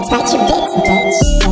It's bite your bits, bitch.